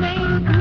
também.